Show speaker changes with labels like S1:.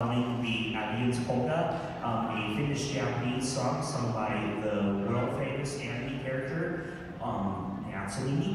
S1: performing the Aliens Polka, um, a Finnish-Japanese song sung by the world-famous anime character, um, Natsumi.